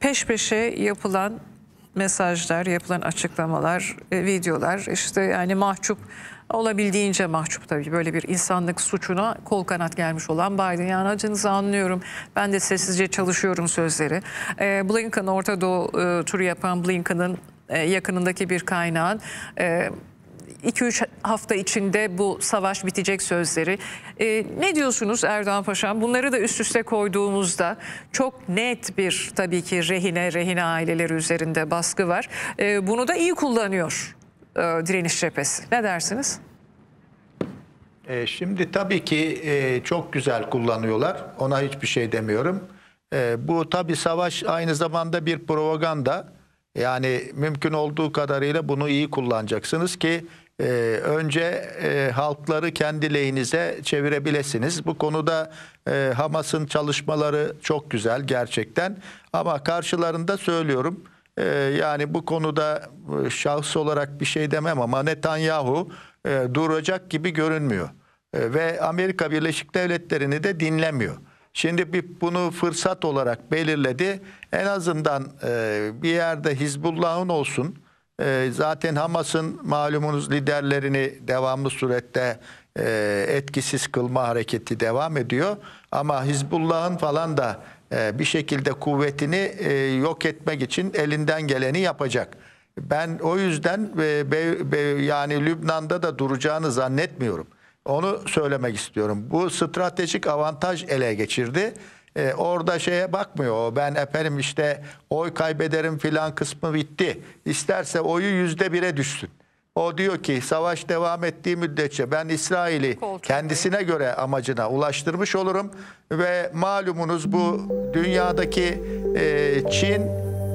peş peşe yapılan mesajlar, yapılan açıklamalar, e, videolar işte yani mahcup olabildiğince mahcup tabii böyle bir insanlık suçuna kol kanat gelmiş olan Biden. Yani acınızı anlıyorum. Ben de sessizce çalışıyorum sözleri. E, Blinken Orta Doğu e, turu yapan Blinken'ın e, yakınındaki bir kaynağın 2-3 hafta içinde bu savaş bitecek sözleri. Ee, ne diyorsunuz Erdoğan Paşam? Bunları da üst üste koyduğumuzda çok net bir tabii ki rehine, rehine aileleri üzerinde baskı var. Ee, bunu da iyi kullanıyor e, direniş cephesi. Ne dersiniz? E, şimdi tabii ki e, çok güzel kullanıyorlar. Ona hiçbir şey demiyorum. E, bu tabii savaş aynı zamanda bir propaganda. Yani mümkün olduğu kadarıyla bunu iyi kullanacaksınız ki e, önce e, halkları kendi lehinize çevirebilesiniz. Bu konuda e, Hamas'ın çalışmaları çok güzel gerçekten. Ama karşılarında söylüyorum. e, yani bu konuda e, şahıs olarak bir şey demem ama Netanyahu e, duracak gibi görünmüyor. E, ve Amerika Birleşik Devletleri'ni de dinlemiyor. Şimdi bir bunu fırsat olarak belirledi. En azından e, bir yerde Hizbullah'ın olsun. E, zaten Hamas'ın malumunuz liderlerini devamlı surette e, etkisiz kılma hareketi devam ediyor. Ama Hizbullah'ın falan da e, bir şekilde kuvvetini e, yok etmek için elinden geleni yapacak. Ben o yüzden e, be- be- yani Lübnan'da da duracağını zannetmiyorum. Onu söylemek istiyorum. Bu stratejik avantaj ele geçirdi. Ee, orada şeye bakmıyor. o. Ben efendim işte oy kaybederim filan kısmı bitti. İsterse oyu yüzde bire düşsün. O diyor ki savaş devam ettiği müddetçe ben İsrail'i Koltuğu. kendisine göre amacına ulaştırmış olurum. Ve malumunuz bu dünyadaki e, Çin,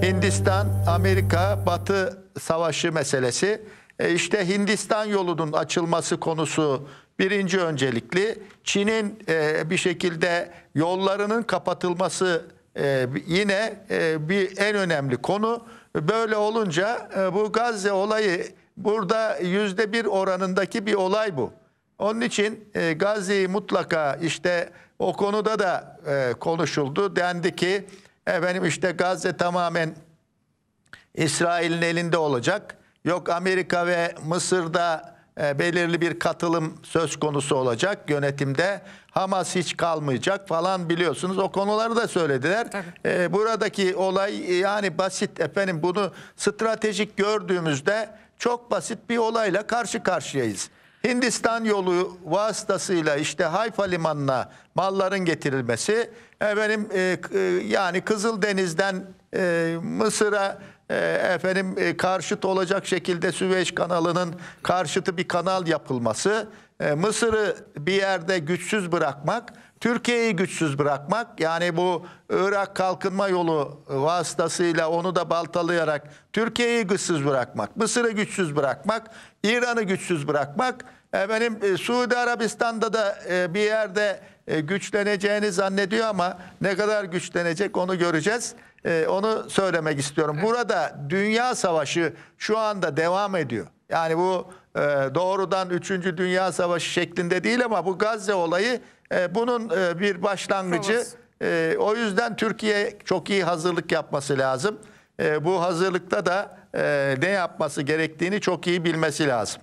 Hindistan, Amerika, Batı savaşı meselesi. E, işte Hindistan yolunun açılması konusu birinci öncelikli. Çin'in e, bir şekilde yollarının kapatılması e, yine e, bir en önemli konu. Böyle olunca e, bu Gazze olayı burada yüzde bir oranındaki bir olay bu. Onun için e, Gazze'yi mutlaka işte o konuda da e, konuşuldu. Dendi ki efendim işte Gazze tamamen İsrail'in elinde olacak. Yok Amerika ve Mısır'da e, belirli bir katılım söz konusu olacak yönetimde. Hamas hiç kalmayacak falan biliyorsunuz. O konuları da söylediler. E, buradaki olay e, yani basit efendim bunu stratejik gördüğümüzde çok basit bir olayla karşı karşıyayız. Hindistan yolu vasıtasıyla işte Hayfa limanına malların getirilmesi efendim e, e, yani Kızıldeniz'den e, Mısır'a efendim e, karşıt olacak şekilde Süveyş kanalının karşıtı bir kanal yapılması, e, Mısır'ı bir yerde güçsüz bırakmak, Türkiye'yi güçsüz bırakmak yani bu Irak kalkınma yolu vasıtasıyla onu da baltalayarak Türkiye'yi güçsüz bırakmak, Mısır'ı güçsüz bırakmak, İran'ı güçsüz bırakmak. Efendim e, Suudi Arabistan'da da e, bir yerde e, güçleneceğini zannediyor ama ne kadar güçlenecek onu göreceğiz. Onu söylemek istiyorum. Burada dünya savaşı şu anda devam ediyor. Yani bu e, doğrudan 3. Dünya Savaşı şeklinde değil ama bu Gazze olayı e, bunun e, bir başlangıcı. E, o yüzden Türkiye çok iyi hazırlık yapması lazım. E, bu hazırlıkta da e, ne yapması gerektiğini çok iyi bilmesi lazım.